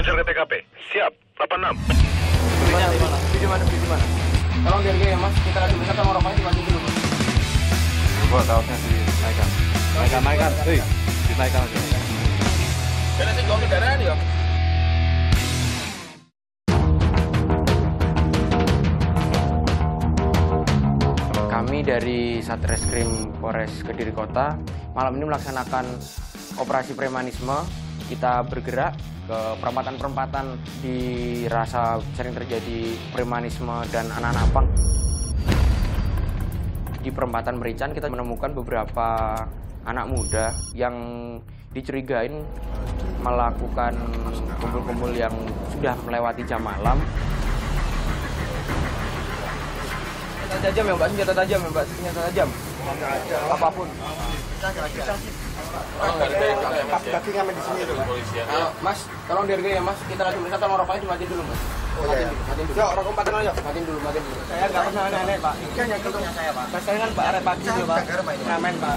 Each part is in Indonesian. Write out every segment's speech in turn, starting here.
Konser ke TKP. Siap, 86. Di mana, di mana? Di mana, di mana? Tolong biar ya, Mas. Kita lagi besar sama di dibantu dulu, Mas. Coba kaosnya dinaikkan. Naikkan, naikkan. Hei, dinaikkan aja. Karena sih kalau negara ya. Kami dari Satreskrim Polres Kediri Kota malam ini melaksanakan operasi premanisme kita bergerak ke perempatan-perempatan di rasa sering terjadi premanisme dan anak-anak pang. Di perempatan Merican kita menemukan beberapa anak muda yang dicurigain melakukan kumpul-kumpul yang sudah melewati jam malam. Senjata tajam ya mbak, senjata tajam ya mbak, senjata tajam. Apa pun. Kaki ngamen di sini dulu. Mas, tolong dihargai ya mas, kita lagi mereka tolong rokoknya dimatiin dulu mas. Oh iya. Matiin dulu. Yuk, rokok empat aja. Matiin dulu, matiin dulu. Saya nggak pernah aneh-aneh Pak. Ikan yang keluarnya saya Pak. Saya kan Pak arek pagi dulu Pak. Ngamen Pak.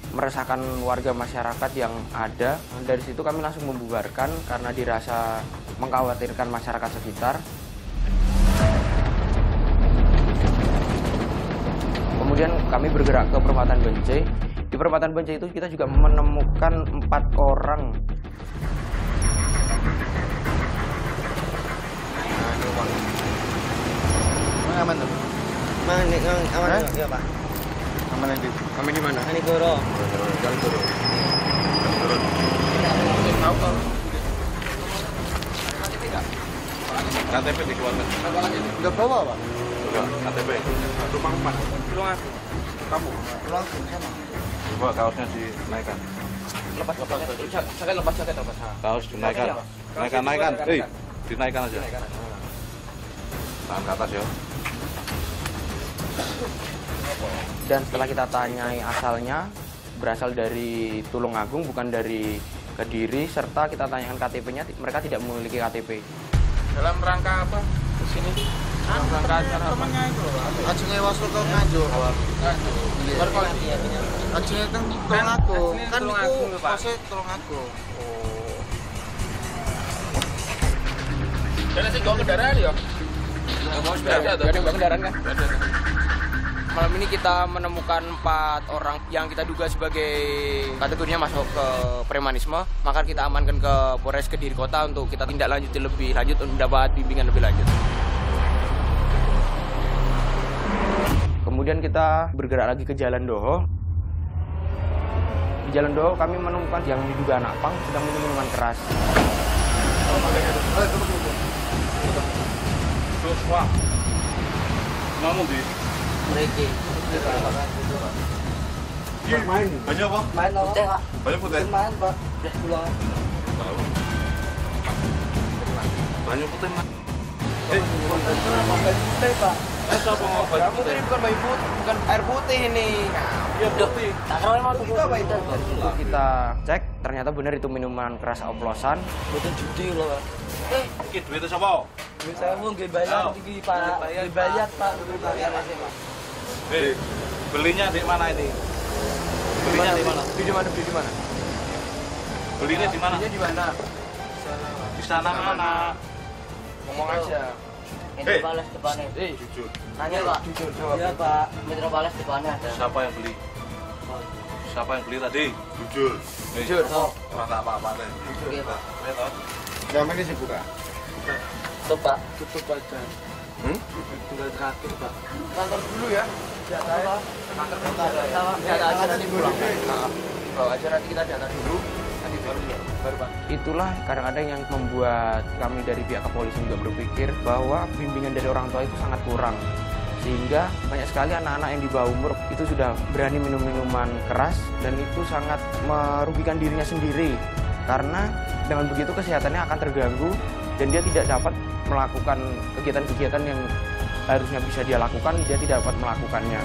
meresahkan warga masyarakat yang ada. Dari situ kami langsung membubarkan karena dirasa mengkhawatirkan masyarakat sekitar. Kemudian kami bergerak ke perempatan Bence. Di perempatan Bence itu kita juga menemukan empat orang Mana aman tuh? Mana aman ya Pak? Aman yang di. kami di mana? Ini Goro. Jalan turun. KTP dikeluarkan. Udah bawa pak? Coba, KTP. Rumah empat. Tolong Kamu. Pulang sana. Coba kaosnya dinaikkan. lepas lepas jaket lepas jaket lepas. Kaos dinaikkan. Naikkan, naikkan. Hei, dinaikkan aja. Tangan ke atas ya. Dan setelah kita tanyai asalnya, berasal dari Tulungagung, bukan dari Kediri, serta kita tanyakan KTP-nya, mereka tidak memiliki KTP. Dalam rangka apa? Ke sini? Dalam rangka acara apa? Ajenge waslu kok nganjuk. Kan tolong aku. Kan Tulungagung, itu Pak. kose tolong aku. Dan sih bawa kendaraan ya? Bawa kendaraan, bawa kendaraan kan? Malam ini kita menemukan empat orang yang kita duga sebagai kategorinya masuk ke premanisme, maka kita amankan ke Polres Kediri Kota untuk kita tindak lanjuti lebih lanjut untuk mendapat bimbingan lebih lanjut. Kemudian kita bergerak lagi ke Jalan Doho. Di Jalan Doho kami menemukan yang diduga anak pang sedang minum minuman keras. Terus, wah. Mereka. Main. Banyak apa? Main Putih Pak. Banyak putih. Main Pak. Udah pulang. Tahu. Banyak putih, Pak. Eh, Kamu putih? ini bukan bayi putih, bukan air putih ini. Iya, putih. Tak kira emang itu apa itu? Itu kita cek, ternyata benar itu minuman keras oplosan. Betul judi loh Pak. Iki duitnya siapa? Saya mau nggak bayar tinggi Pak. Dibayar Pak. Bayar masih Pak. Hei, belinya di mana ini? Belinya di mana? Di mana? Di mana? Belinya di mana? Belinya di mana? Di sana mana? Ngomong aja. Hei. Metropales depannya. Eh, Jujur. Nanya Pak. jujur jawab. Iya Pak. Metropales depannya ada. Siapa yang beli? Siapa yang beli tadi? Jujur. Jujur. Orang tak apa-apa deh. Iya Pak. Lihat toh. Jam ini sih buka. Tutup Pak. Tutup aja. Hmm? Tinggal terakhir pak. Kantor dulu ya. Apa? Kantor data Data aja nanti pulang. Nah, Bawa aja nanti kita data dulu. Nanti baru baru Pak. Itulah kadang-kadang yang membuat kami dari pihak kepolisian juga berpikir bahwa bimbingan dari orang tua itu sangat kurang sehingga banyak sekali anak-anak yang di bawah umur itu sudah berani minum minuman keras dan itu sangat merugikan dirinya sendiri karena dengan begitu kesehatannya akan terganggu dan dia tidak dapat melakukan kegiatan-kegiatan yang harusnya bisa dia lakukan dia tidak dapat melakukannya